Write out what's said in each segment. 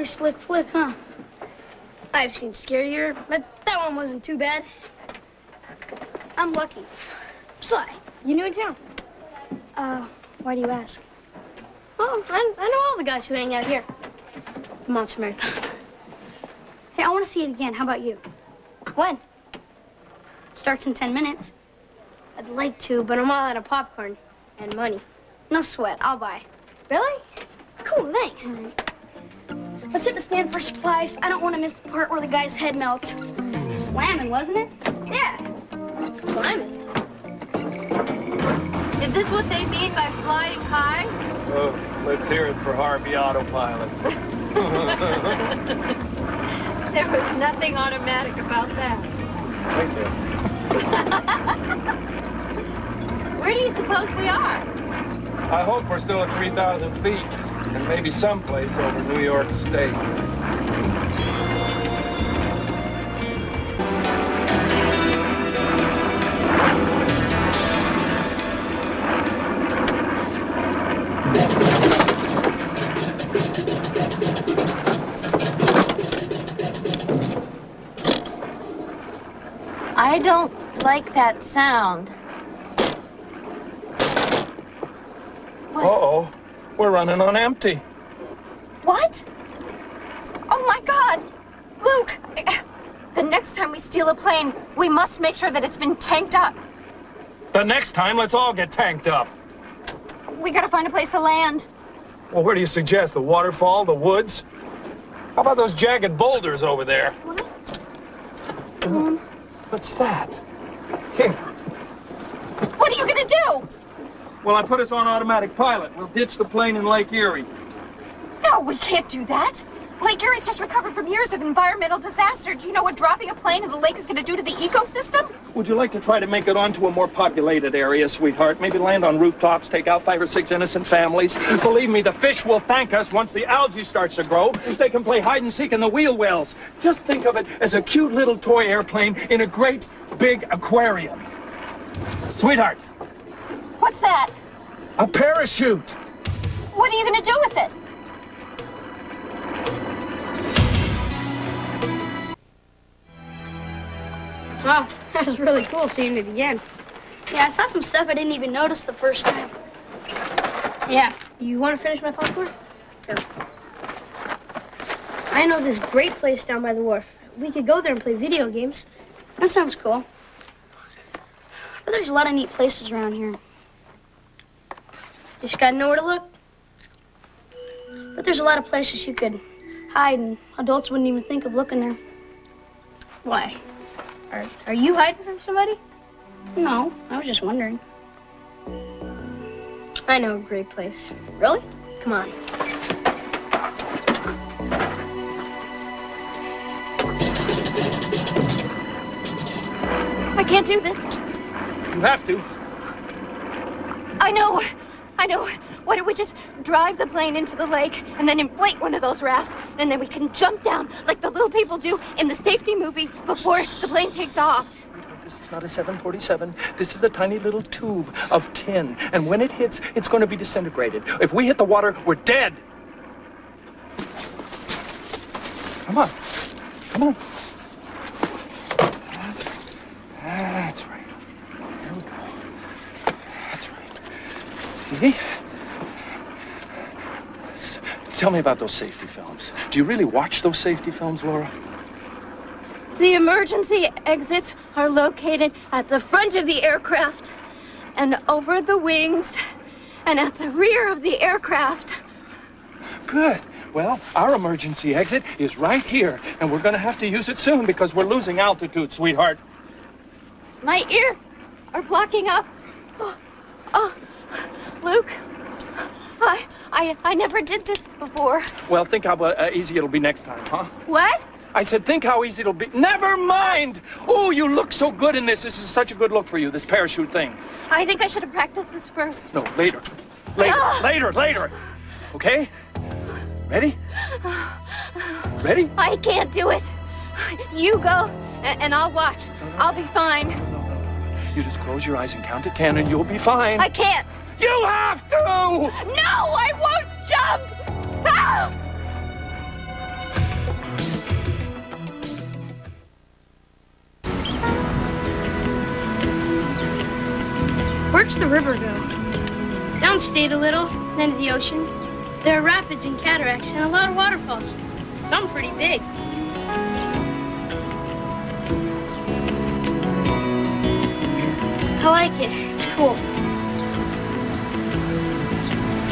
Pretty slick flick, huh? I've seen scarier, but that one wasn't too bad. I'm lucky. Sly, you new in town? Uh, why do you ask? Oh, I, I know all the guys who hang out here. The Monster Marathon. Hey, I want to see it again. How about you? When? Starts in 10 minutes. I'd like to, but I'm all out of popcorn and money. No sweat. I'll buy. Really? Cool, thanks. Let's hit the stand for supplies. I don't want to miss the part where the guy's head melts. Slamming, wasn't it? Yeah. Slamming. Is this what they mean by flying high? Oh, let's hear it for Harvey Autopilot. There was nothing automatic about that. Thank you. Where do you suppose we are? I hope we're still at 3,000 feet and maybe someplace over New York State. I don't like that sound. Uh-oh. We're running on empty. What? Oh my god! Luke! The next time we steal a plane, we must make sure that it's been tanked up. The next time, let's all get tanked up. We gotta find a place to land. Well, where do you suggest? The waterfall, the woods? How about those jagged boulders over there? Um, What's that? Here. What are you gonna do? Well, I put us on automatic pilot. We'll ditch the plane in Lake Erie. No, we can't do that. Lake Erie's just recovered from years of environmental disaster. Do you know what dropping a plane in the lake is gonna do to the ecosystem? Would you like to try to make it onto a more populated area, sweetheart? Maybe land on rooftops, take out five or six innocent families. And believe me, the fish will thank us once the algae starts to grow. They can play hide and seek in the wheel wells. Just think of it as a cute little toy airplane in a great big aquarium. Sweetheart, What's that? a parachute. What are you gonna do with it? Wow, that was really cool seeing it again. Yeah, I saw some stuff I didn't even notice the first time. Yeah, you want to finish my popcorn? Sure. I know this great place down by the wharf. We could go there and play video games. That sounds cool. But there's a lot of neat places around here. Just gotta know where to look. But there's a lot of places you could hide, and adults wouldn't even think of looking there. Why? Are, are you hiding from somebody? No, I was just wondering. I know a great place. Really? Come on. I can't do this. You have to. I know. I know. Why don't we just drive the plane into the lake and then inflate one of those rafts, and then we can jump down like the little people do in the safety movie before the plane takes off. This is not a 747. This is a tiny little tube of tin. And when it hits, it's going to be disintegrated. If we hit the water, we're dead. Come on. Come on. That's, that's right. There we go. That's right. Tell me about those safety films. Do you really watch those safety films, Laura? The emergency exits are located at the front of the aircraft and over the wings and at the rear of the aircraft. Good. Well, our emergency exit is right here, and we're going to have to use it soon because we're losing altitude, sweetheart. My ears are blocking up. Oh, oh, Luke, I, I, I never did this before. Well, think how uh, easy it'll be next time, huh? What? I said, think how easy it'll be. Never mind! Oh, you look so good in this. This is such a good look for you, this parachute thing. I think I should have practiced this first. No, later. Later, Ah! later, later. Okay? Ready? Ready? I can't do it. You go, and, and I'll watch. I'll be fine. No, no, no. You just close your eyes and count to ten, and you'll be fine. I can't. You have to! No, I won't jump! Help! Where'd the river go? Downstate a little, then to the ocean. There are rapids and cataracts and a lot of waterfalls. Some pretty big. I like it. It's cool.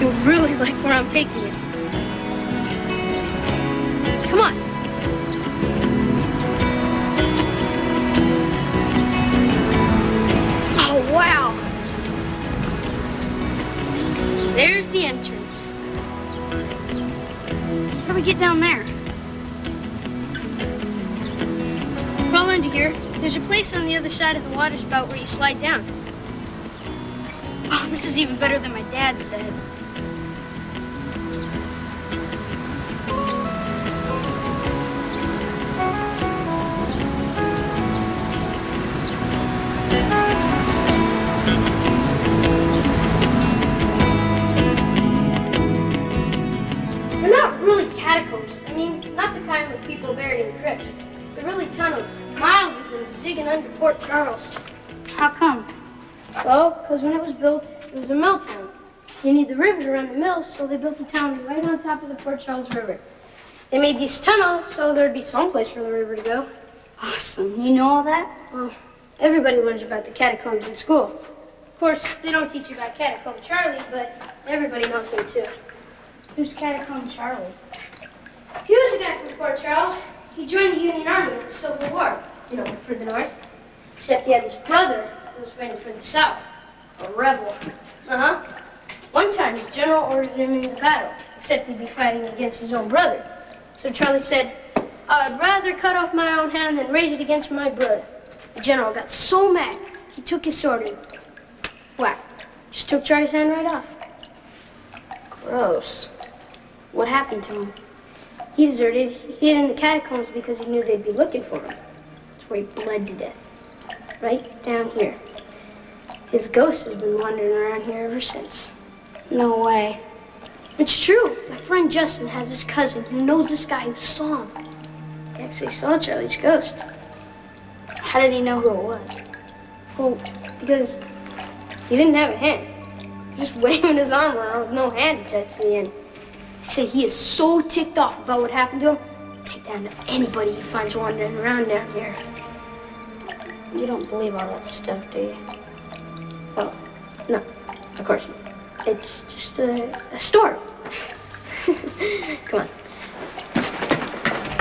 I really like where I'm taking it. Come on. Oh, wow. There's the entrance. How do we get down there? Crawl into here. There's a place on the other side of the water spout where you slide down. Oh, this is even better than my dad said. Not really catacombs. I mean, not the kind with people buried in crypts. They're really tunnels, miles of them zigging under Port Charles. How come? Well, because when it was built, it was a mill town. You need the river to run the mills, so they built the town right on top of the Port Charles River. They made these tunnels so there'd be someplace for the river to go. Awesome. You know all that? Well, everybody learns about the catacombs in school. Of course, they don't teach you about Catacomb Charlie, but everybody knows him too. Who's Catacomb Charlie? He was a guy from Port Charles. He joined the Union Army in the Civil War, you know, for the North. Except he had this brother who was fighting for the South, a rebel. Uh-huh. One time his general ordered him into battle, except he'd be fighting against his own brother. So Charlie said, I'd rather cut off my own hand than raise it against my brother. The general got so mad, he took his sword and whack. Just took Charlie's hand right off. Gross. What happened to him? He deserted. He hid in the catacombs because he knew they'd be looking for him. That's where he bled to death. Right down here. His ghost has been wandering around here ever since. No way. It's true. My friend Justin has this cousin who knows this guy who saw him. He actually saw Charlie's ghost. How did he know who it was? Well, because he didn't have a hand. he Just waving his arm around with no hand to the end. Said he is so ticked off about what happened to him, take down anybody he finds wandering around down here. You don't believe all that stuff, do you? Oh, no, of course not. It's just a, a story.